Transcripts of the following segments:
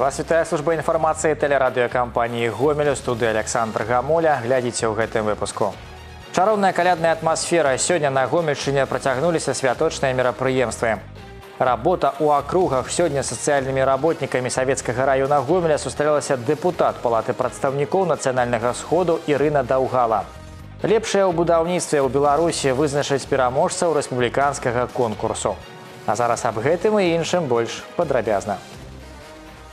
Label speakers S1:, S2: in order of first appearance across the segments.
S1: Вас вітае служба інфармацыі тэлерадыёкампаніі Гомелю студы Александр Гамоля. Глядзіце ў гэтым выпуску. Чароўная калядная атмасфера сёння на гомельшчыне працягнуліся святочныя мерапрыемствы. Работа ў акругах сёння сацыяльнымі работнікамі савецкага раёна гомеля сустрэлася дэпутат палаты прадстаўнікоў нацыянальнага сходу Ірына Даўгала. Лепшае ў будаўніцтве ў Беларусі вызначыць пераможцаў рэспубліканскага конкурсу. А зараз аб гэтым і іншым больш падрабязна.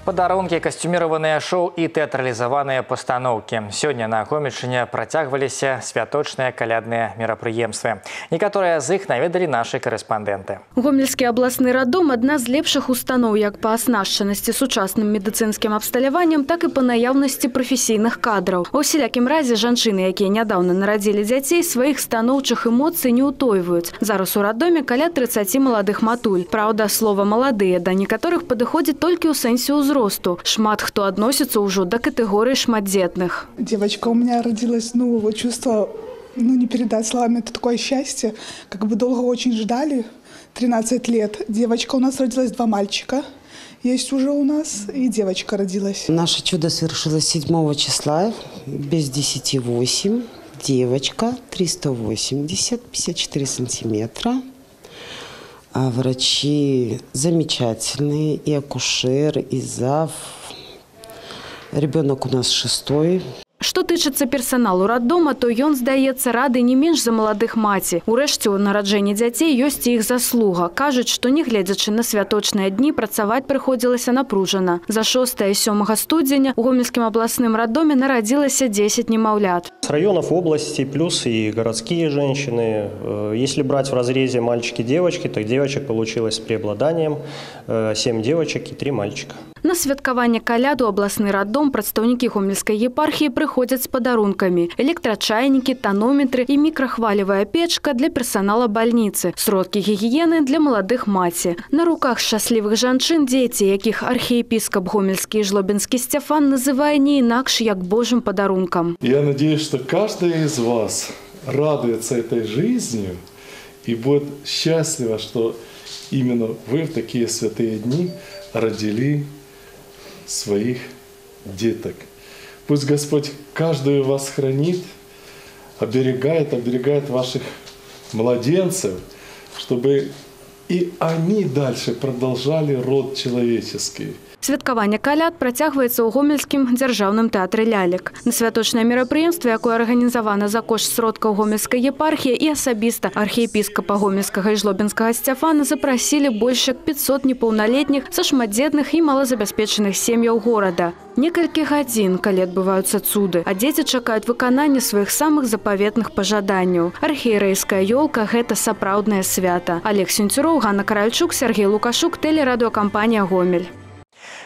S1: Падарункі, касцюміраваныя шоу і тэатралізаваныя пастаноўкі. Сёння на гомельшчыне працягваліся святочныя калядныя мерапрыемствы. Некаторыя з іх наведалі нашы карэспандэнты.
S2: Гомельскі абласны радом адна з лепшых устаноў як па аснашчанасці сучасным медыцынскім абсталяваннем, так і па наяўнасці прафесійных кадраў. У усялякім разе жанчыны, якія нядаўна нарадзілі дзяцей, сваіх станоўчых эмоцый не ўтойваюць. Зараз у радоме каля 30 маладых матуль. Праўда, слова маладыя да некаторых падыходзіць толькі ў сэнсе ўзросту ўзросту. Шмат хто адносіцца ўжо да катэгорыі шматдзетных.
S3: Девочка у меня родилась, ну, вот чувство, ну, не передать словами, это такое счастье. Как бы долго очень ждали, 13 лет. Девочка у нас родилась, два мальчика есть уже у нас, и девочка родилась.
S4: Наше чудо совершилось 7 числа, без 10 8. Девочка, 380, 54 сантиметра. А врачи замечательные, и акушер, и зав. Ребенок у нас шестой.
S2: Што тычыцца персаналу раддома, то ён здаецца рады не менш за маладых маці. Урэшце ў нараджэнні дзяцей ёсць і іх заслуга. Кажуць, што не гледзячы на святочныя дні працаваць прыходзілася напружана. За 6 і 7 студзеня у гомельскім абласным раддоме нарадзілася 10 немаўлят.
S5: С районов области плюс и городские женщины. Э, Если брать в разрезе мальчики-девочки, то девочек получилось с преобладанием 7 девочек и 3 мальчика.
S2: На святкаванне каляду абласны раддом прадстаўнікі гомельскай епархіі прыходзяць з падарункамі. Электрачайнікі, танометры і мікрахвалевая печка для персанала бальніцы, сродкі гігіены для маладых маці. На руках шчаслівых жанчын дзеці, якіх архіепіскап гомельскі і жлобінскі Сцяфан называе не інакш як божым падарункам.
S6: Я надеюсь, что каждая из вас радуется этой жизнью и будет счастлива, что именно вы в такие святые дни родили своих деток. Пусть Господь каждую вас хранит, оберегает, оберегает ваших младенцев, чтобы и они дальше продолжали род человеческий.
S2: Святкаванне каляд працягваецца ў гомельскім дзяржаўным тэатры лялек. На святочнае мерапрыемства, якое арганізавана за кошт сродкаў гомельскай епархіі і асабіста архіепіскапа гомельскага і жлобінскага сцяфана запрасілі больш як 500 непаўналетніх са шматдзетных і малазабяспечаных сем'яў горада. Некалькі гадзін, калі адбываюцца цуды, а дзеці чакаюць выканання сваіх самых запаветных пажаданняў. Архіерэйская ёлка гэта сапраўднае свята. Олег Сюнцюроў, Ганна Каральчук, Сергей Лукашук, тэлерадыёкампанія Гомель.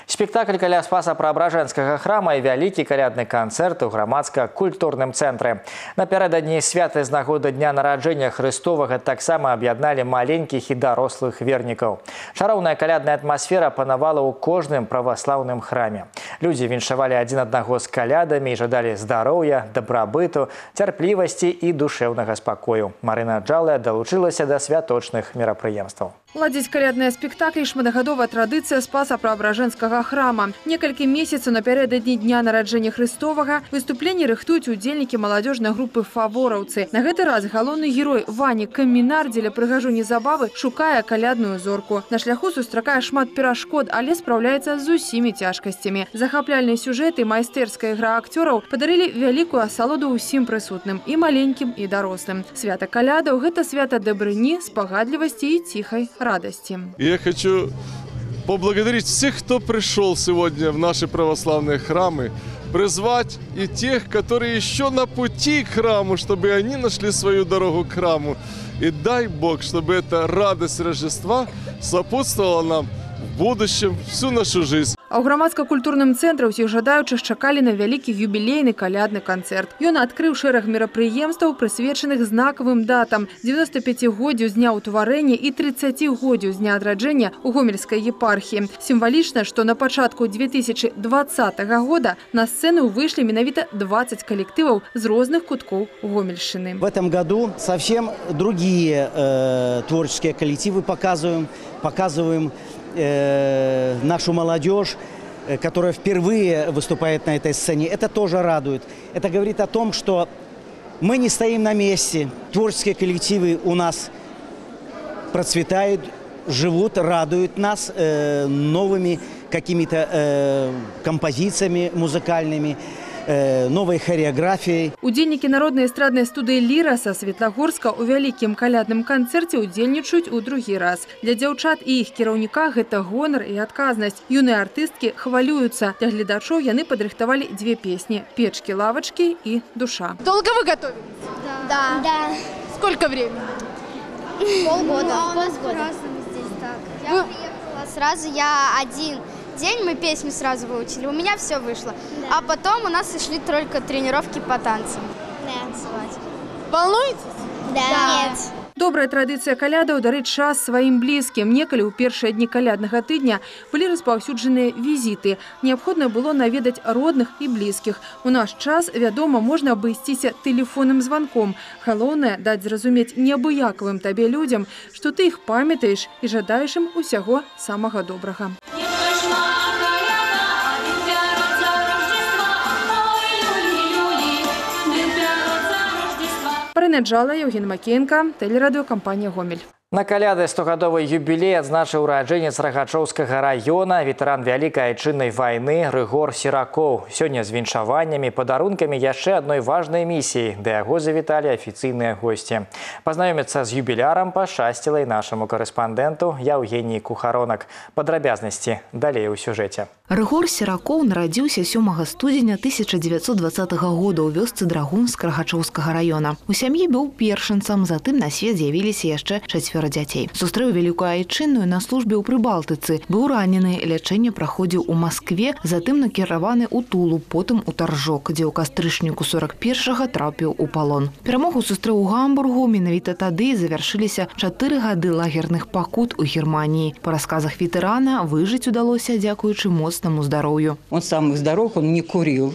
S1: Спектакль каля спаса праабражэнскага храма і вялікі калядны канцэрт у грамадска-культурным цэнтры. Напярэдадні святы з нагоды дня нараджэння Хрыстовага таксама аб'ядналі маленькіх і дарослых вернікаў. Шароўная калядная атмасфера панавала ў кожным праваслаўным храме. Людзі віншавалі адзін аднаго з калядамі і жадалі здароўя, дабрабыту, цярплівасці і душэўнага спакою. Марына Джалая далучылася да святочных мерапрыемстваў.
S7: Ладзіць калядныя спектаклі шматгадовая традыцыя спаса праабражэнскага храма. Некалькі месяцаў напярэдадні дня нараджэння Хрыстовага выступленні рыхтуюць удзельнікі маладзёжнай групы фавораўцы. На гэты раз галоўны герой Вані Камінар дзеля прыгажуні забавы шукае калядную зорку. На шляху сустракае шмат перашкод, але спраўляецца з усімі цяжкасцямі. Захапляльныя сюжэты, майстэрская ігра акцёраў падарылі вялікую асалоду ўсім прысутным і маленькім і дарослым. Свята калядаў гэта свята дабрыні, спагадлівасці і ціхай радости.
S6: Я хочу поблагодарить всех, кто пришел сегодня в наши православные храмы, призвать и тех, которые еще на пути к храму, чтобы они нашли свою дорогу к храму. И дай Бог, чтобы эта радость Рождества сопутствовала нам в будущем всю нашу жизнь.
S7: А ў грамадска-культурным цэнтры ўсіх жадаючых чакалі на вялікі юбілейны калядны канцэрт. Ён адкрыў шэраг мерапрыемстваў, прысвечаных знакавым датам 95годдзю з дня ўтварэння і 30годдзю з дня адраджэння ў гомельскай епархіі. Сімвалічна, што на пачатку 2020 года на сцэну выйшлі менавіта 20 калектываў з розных куткоў Гомельшчыны.
S8: В этом году совсем другие э, творческие коллективы показываем, показываем э, нашу молодежь, э, которая впервые выступает на этой сцене. Это тоже радует. Это говорит о том, что мы не стоим на месте. Творческие коллективы у нас процветают, живут, радуют нас э, новыми какими-то э, композициями музыкальными, э, новой хореографией.
S7: Удзельнікі народнай эстраднай студыі ліра са Светлагорска ў вялікім калядным канцэрце ўдзельнічаюць у другі раз. Для дзяўчат і іх кіраўніка гэта гонар і адказнасць. Юныя артысткі хвалююцца. Для гледачоў яны падрыхтавалі дзве песні: печкі, лавачкі і душа.
S9: Долго вы готовились?
S10: Да. Да.
S9: Сколько времени?
S10: Полгода. Полгода.
S11: здесь так. Я
S9: Вы-
S11: приехала сразу, я один день, мы песню сразу выучили, у меня все вышло.
S10: Да.
S11: А потом у нас шли только тренировки по танцам.
S10: Да.
S9: Волнуетесь?
S10: Да.
S11: Нет.
S7: Добрая традыцыя калядаў дарыць час сваім блізкім. Некалі ў першыя дні каляднага тыдня былі распаўсюджаныя візіты. Неабходна было наведаць родных і блізкіх. У наш час, вядома, можна абысціся тэлефонным званком. Галоўнае даць зразумець неабыякавым табе людзям, што ты іх памятаеш і жадаеш ім усяго самага добрага. Прынеджала Евген Макенко, тэлерадыёкампанія Гомель.
S1: На каляды 100гадовы юбілей адзначыў ураджэнец рагачоўскага раёна, ветэран вялікай айчыннай вайны Рыгор Серакоў. Сёння з віншаваннямі, падарункамі яшчэ адной важнай місіі, да яго завіталі афіцыйныя госці. Пазнаёміцца з юбілярам пашчасціла і нашаму карэспандэнту Яўгеній Кухаронак. Падрабязнасці далей у сюжэце.
S12: Рыгор Серакоў нарадзіўся 7 студзеня 1920 года ў вёсцы Драгун з Крагачоўскага раёна. У сям'і быў першынцам, затым на свет з'явіліся яшчэ чацвёра дзяцей. Сустрэў вялікую айчынную на службе ў Прыбалтыцы. Быў ранены, лячэнне праходзіў у Маскве, затым накіраваны ў Тулу, потым у Таржок, дзе ў кастрычніку 41 трапіў у палон. Перамогу сустрэў у Гамбургу, менавіта тады завяршыліся чатыры гады лагерных пакут у Германії. Па расказах ветэрана выжыць удалося дзякуючы моцнаму здароўю.
S13: Он самых здоров, он не курил.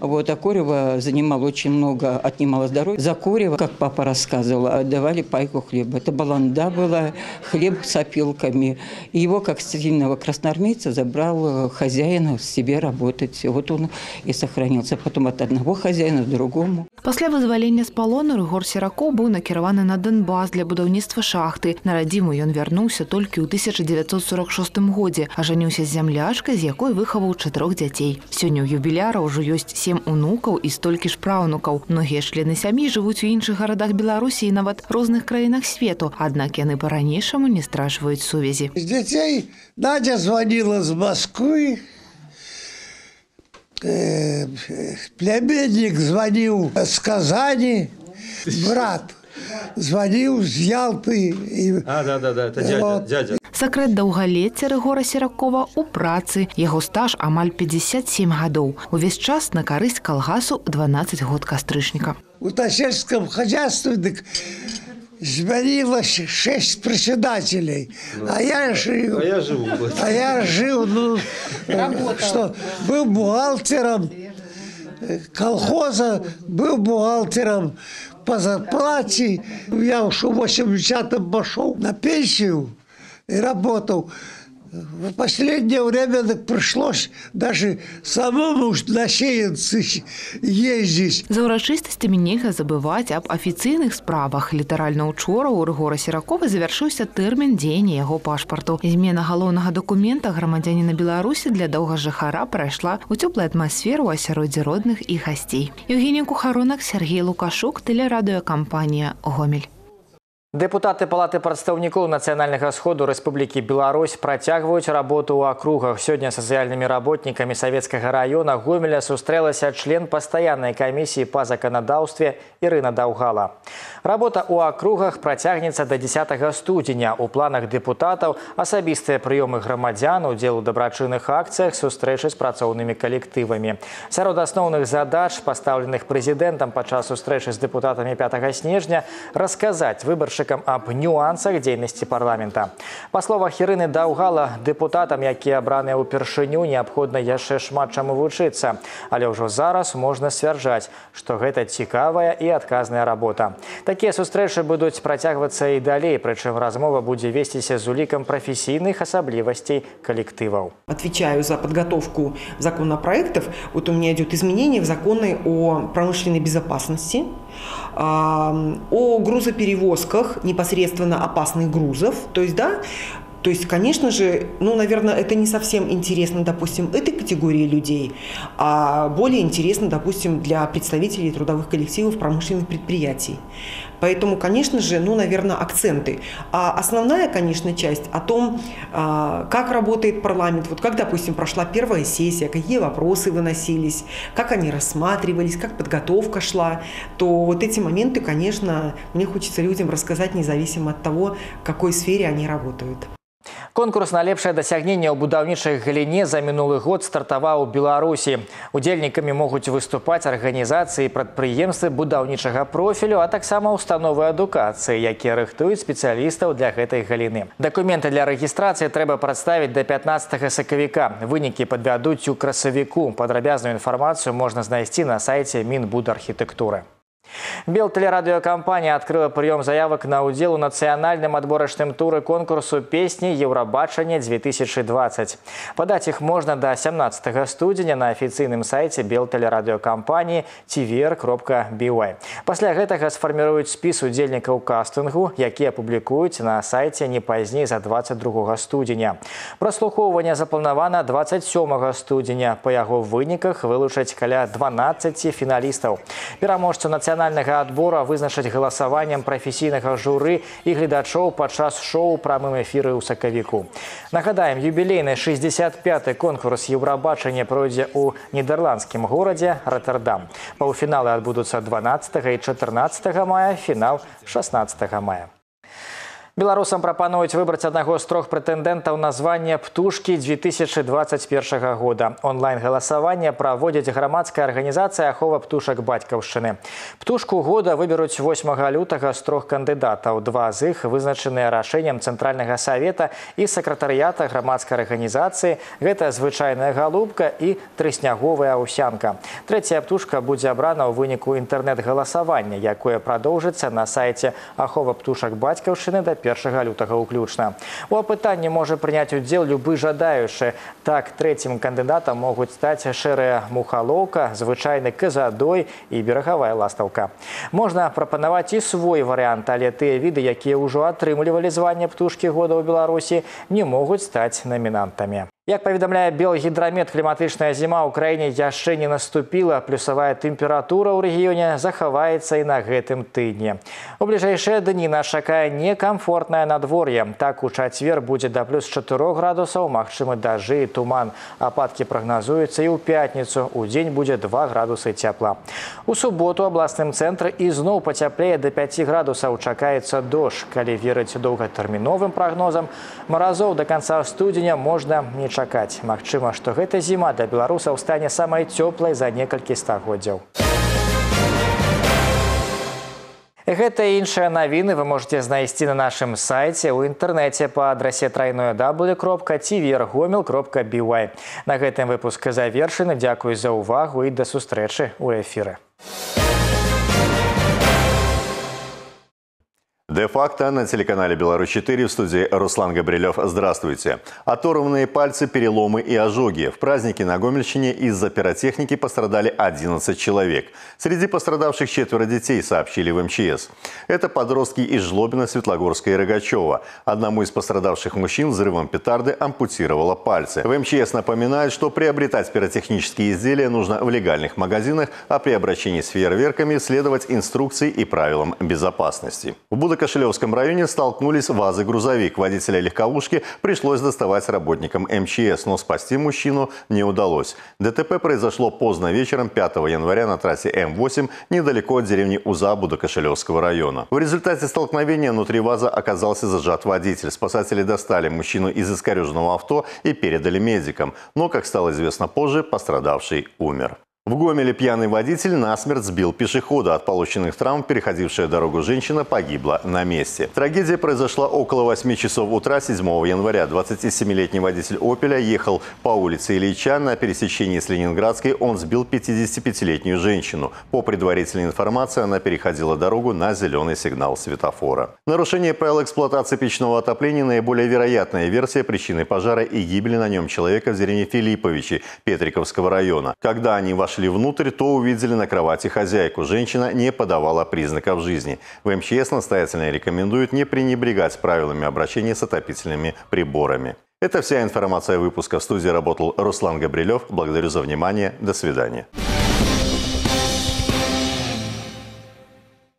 S13: Вот, а курево занимало очень много, отнимало здоровье. За курево, как папа рассказывал, давали пайку хлеба. Это баланда была, хлеб с опилками. И его, как сильного красноармейца, забрал э, хозяин себе работать. Вот он и сохранился. Потом от одного хозяина к другому.
S12: Пасля вызвалення з палону Рыгор Серакоў быў накіраваны на Донбас для будаўніцтва шахты. На радзіму ён вярнуўся толькі ў 1946 годзе, а жаніўся з зямлячкай, з якой выхаваў чатырох дзяцей. Сёння ў юбіляра ўжо ёсць сем унукаў і столькі ж праўнукаў. Многія члены сям'і жывуць у іншых гарадах Беларусі і нават розных краінах свету, аднак яны па-ранейшаму не страчваюць сувязі.
S14: С детей Надя звонила с Москвы, э, племянник звонил с Казани, брат звонил с Ялты. И,
S15: А, да, да, да, это дядя,
S14: Вот.
S15: дядя.
S12: Сакрэт даўгалецця Рыгора Серакова ў працы. Яго стаж амаль 57 гадоў. Увесь час на карысць калгасу 12 год кастрычніка.
S14: у сельском хозяйстве так сменилось шесть председателей. А я жил.
S15: А я живу. вот.
S14: А я жил, ну, э, что, был бухгалтером э, колхоза, был бухгалтером по зарплате. Я уж в 80-м пошел на пенсию И работал. В последнее время пришлось даже самому на сеянцы ездить.
S12: За ўрачыстасцямі нельга забываць аб афіцыйных справах. Літаральна учора ў Рыгора Серакова завяршыўся тэрмін дзеяння яго пашпарту. Змена галоўнага дакумента грамадзяніна Беларусі для доўгажыхара прайшла ў цёплай атмасферу ў асяроддзі родных і гасцей. Евгеній Кухаронак, Сергей Лукашук, тэлерадыёкампанія Гомель.
S1: Дэпутаты палаты прадстаўнікоў нацыянальнага сходу Рэспублікі Беларусь працягваюць работу ў акругах. Сёння сацыяльнымі работнікамі савецкага раёна Гомеля сустрэлася член пастаяннай камісіі па заканадаўстве Ірына Даўгала. Работа ў акругах працягнецца да 10 студзеня. У планах дэпутатаў асабістыя прыёмы грамадзян, удзел у дабрачынных акцыях, сустрэчы з працоўнымі калектывамі. Сярод асноўных задач, пастаўленых прэзідэнтам падчас сустрэчы з дэпутатамі 5 снежня, расказаць выбаршчыкам дакладчыкам аб нюансах дзейнасці парламента. Па словах Ірыны Даўгала, дэпутатам, якія абраныя ўпершыню, неабходна яшчэ шмат чаму вучыцца. Але ўжо зараз можна сцвярджаць, што гэта цікавая і адказная работа. Такія сустрэчы будуць працягвацца і далей, прычым размова будзе весціся з улікам прафесійных асаблівасцей коллективов.
S15: Отвечаю за подготовку законопроектов. Вот у меня идет изменение в законы о промышленной безопасности, о грузоперевозках непосредственно опасных грузов. То есть, да, то есть, конечно же, ну, наверное, это не совсем интересно, допустим, этой категории людей, а более интересно, допустим, для представителей трудовых коллективов промышленных предприятий. Поэтому, конечно же, ну, наверное, акценты. А основная, конечно, часть о том, а, как работает парламент, вот как, допустим, прошла первая сессия, какие вопросы выносились, как они рассматривались, как подготовка шла, то вот эти моменты, конечно, мне хочется людям рассказать независимо от того, в какой сфере они работают.
S1: Конкурс на лепшае дасягненне ў будаўнічай галіне за мінулы год стартаваў у Беларусі. Удзельнікамі могуць выступаць арганізацыі прадпрыемствы будаўнічага профілю, а таксама установы адукацыі, якія рыхтуюць спецыялістаў для гэтай галіны. Дакументы для рэгістрацыі трэба прадставіць да 15 сакавіка. Вынікі падвядуць у красавіку. Падрабязную інфармацыю можна знайсці на сайце Мінбудархітэктуры. Белтелерадиокомпания открыла прием заявок на удел у национальном отборочном туре конкурсу песни «Евробачение 2020». Подать их можно до 17 студеня на официальном сайте Белтелерадиокомпании tvr.by. После этого сформируют спис удельников кастингу, які опубликуют на сайте не позднее за 22 студеня. Прослуховывание запланировано 27 студеня. По его выниках вылучать каля 12 финалистов. Пераможцу национального нацыянальнага адбора вызначыць галасаваннем прафесійнага журы і гледачоў падчас шоу прамым эфіры ў сакавіку. Нагадаем, юбілейны 65 конкурс еўрабачання пройдзе ў нідерландскім горадзе Роттердам. Паўфіналы адбудуцца 12 і 14 мая, фінал 16 мая. Беларусам прапануюць выбраць аднаго з трох прэтэндэнтаў на званне птушкі 2021 года. Онлайн-галасаванне праводзіць грамадская арганізацыя ахова птушак бацькаўшчыны. Птушку года выберуць 8 лютага з трох кандыдатаў. Два з іх вызначаныя рашэннем цэнтральнага савета і сакратарыята грамадскай арганізацыі. Гэта звычайная галубка і трысняговая аўсянка. Трэцяя птушка будзе абрана ў выніку інтэрнэт-галасавання, якое прадоўжыцца на сайце ахова птушак бацькаўшчыны да 1 лютага ўключна. У апытанні можа прыняць удзел любы жадаючы. Так трэцім кандыдатам могуць стаць шэрая мухалоўка, звычайны казадой і берагавая ластаўка. Можна прапанаваць і свой варыянт, але тыя віды, якія ўжо атрымлівалі званне птушкі года ў Беларусі, не могуць стаць намінантамі. Як паведамляе белгідрамет кліматычная зіма ў краіне яшчэ не наступіла, плюсавая тэмпература ў рэгіёне захаваецца і на гэтым тыдні. У бліжэйшыя дні нас чакае некамфортнае надвор'е. Так у чацвер будзе да плюс 4 градусаў, магчымы дажы і туман. Ападкі прагназуюцца і ў пятніцу. У дзень будзе 2 градусы цяпла. У суботу абласным цэнтры ізноў пацяплее да 5 градусаў чакаецца дождж. Калі верыць доўгатэрміновым прагнозам, маразоў да канца студзеня можна не чакаць. Магчыма, што гэта зіма для беларусаў стане самай цёплай за некалькі стагоддзяў. Гэта і іншыя навіны вы можете знайсці на нашым сайце ў інтэрнэце па адрасе трайное w кропка тивергомел кропка бівай. На гэтым выпуск завершаны. Дзякуй за ўвагу і да сустрэчы ў эфіры.
S16: Де-факто на телеканале «Беларусь-4» в студии Руслан Габрилев. Здравствуйте. Оторванные пальцы, переломы и ожоги. В празднике на Гомельщине из-за пиротехники пострадали 11 человек. Среди пострадавших четверо детей, сообщили в МЧС. Это подростки из Жлобина, Светлогорска и Рогачева. Одному из пострадавших мужчин взрывом петарды ампутировало пальцы. В МЧС напоминают, что приобретать пиротехнические изделия нужно в легальных магазинах, а при обращении с фейерверками следовать инструкции и правилам безопасности. В Будоках Кошелевском районе столкнулись ВАЗ-грузовик. Водителя легковушки пришлось доставать работникам МЧС, но спасти мужчину не удалось. ДТП произошло поздно вечером 5 января на трассе М8 недалеко от деревни Уза Будокошелевского района. В результате столкновения внутри ВАЗа оказался зажат водитель. Спасатели достали мужчину из искореженного авто и передали медикам. Но, как стало известно позже, пострадавший умер. В Гомеле пьяный водитель насмерть сбил пешехода. От полученных травм переходившая дорогу женщина погибла на месте. Трагедия произошла около 8 часов утра 7 января. 27-летний водитель «Опеля» ехал по улице Ильича. На пересечении с Ленинградской он сбил 55-летнюю женщину. По предварительной информации, она переходила дорогу на зеленый сигнал светофора. Нарушение правил эксплуатации печного отопления – наиболее вероятная версия причины пожара и гибели на нем человека в деревне Филипповичи Петриковского района. Когда они вошли вошли внутрь, то увидели на кровати хозяйку. Женщина не подавала признаков жизни. В МЧС настоятельно рекомендуют не пренебрегать правилами обращения с отопительными приборами. Это вся информация выпуска. В студии работал Руслан Габрилев. Благодарю за внимание. До свидания.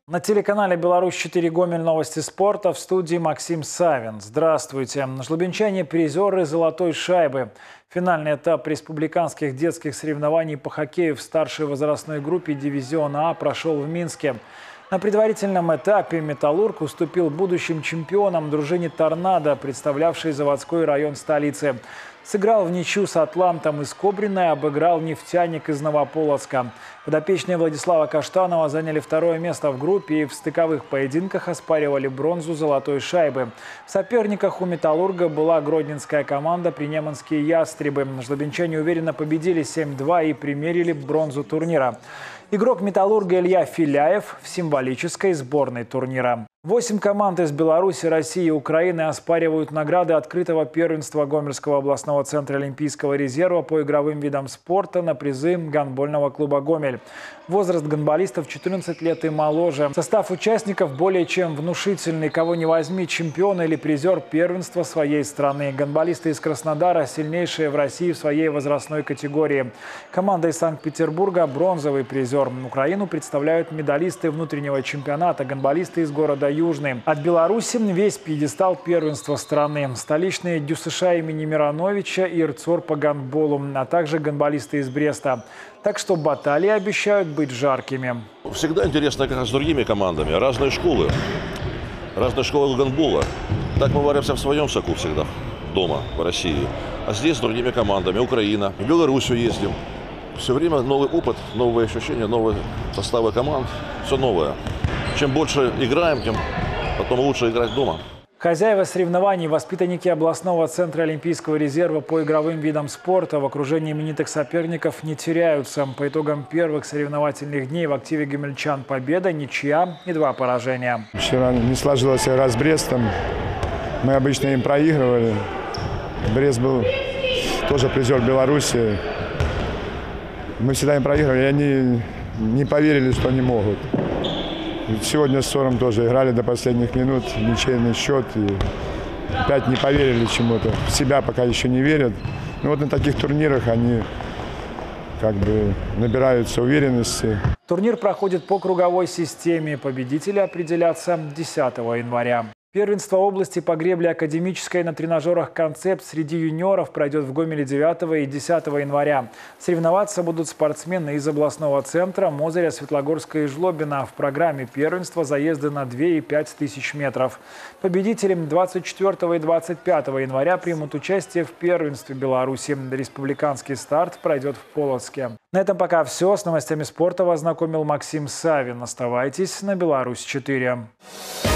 S17: На телеканале «Беларусь-4 Гомель. Новости спорта» в студии Максим Савин. Здравствуйте. Жлобинчане – призеры «Золотой шайбы». Финальный этап республиканских детских соревнований по хоккею в старшей возрастной группе дивизиона А прошел в Минске. На предварительном этапе «Металлург» уступил будущим чемпионам дружине «Торнадо», представлявшей заводской район столицы. Сыграл в ничью с «Атлантом» из Кобрина и обыграл «Нефтяник» из Новополоцка. Подопечные Владислава Каштанова заняли второе место в группе и в стыковых поединках оспаривали бронзу золотой шайбы. В соперниках у «Металлурга» была гродненская команда «Принеманские ястребы». Жлобинчане уверенно победили 7-2 и примерили бронзу турнира. Игрок «Металлурга» Илья Филяев в символической сборной турнира. Восемь команд из Беларуси, России и Украины оспаривают награды открытого первенства Гомельского областного центра Олимпийского резерва по игровым видам спорта на призы гандбольного клуба «Гомель». Возраст гонболистов 14 лет и моложе. Состав участников более чем внушительный. Кого не возьми, чемпион или призер первенства своей страны. Гонболисты из Краснодара – сильнейшие в России в своей возрастной категории. Команда из Санкт-Петербурга – бронзовый призер. Украину представляют медалисты внутреннего чемпионата, гонболисты из города Южный. От Беларуси весь пьедестал первенства страны. Столичные ДЮСШ имени Мироновича и РЦОР по гандболу, а также гонболисты из Бреста. Так что баталии обещают быть жаркими.
S18: Всегда интересно как с другими командами. Разные школы. Разные школы гандбола. Так мы варимся в своем соку всегда. Дома, в России. А здесь с другими командами. Украина. В Белоруссию ездим. Все время новый опыт, новые ощущения, новые составы команд. Все новое. Чем больше играем, тем потом лучше играть дома.
S17: Хозяева соревнований, воспитанники областного центра Олимпийского резерва по игровым видам спорта в окружении именитых соперников не теряются. По итогам первых соревновательных дней в активе гомельчан победа, ничья и два поражения.
S19: Вчера не сложилось игра с Брестом. Мы обычно им проигрывали. Брест был тоже призер Беларуси. Мы всегда им проигрывали, и они не поверили, что они могут. Сегодня с Сором тоже играли до последних минут, ничейный счет. И опять не поверили чему-то. В себя пока еще не верят. Но вот на таких турнирах они как бы набираются уверенности.
S17: Турнир проходит по круговой системе. Победители определятся 10 января. Первенство области по гребле академической на тренажерах «Концепт» среди юниоров пройдет в Гомеле 9 и 10 января. Соревноваться будут спортсмены из областного центра Мозыря, Светлогорска и Жлобина. В программе первенства заезды на 2 и 5 тысяч метров. Победителям 24 и 25 января примут участие в первенстве Беларуси. Республиканский старт пройдет в Полоцке. На этом пока все. С новостями спорта вас знакомил Максим Савин. Оставайтесь на «Беларусь-4».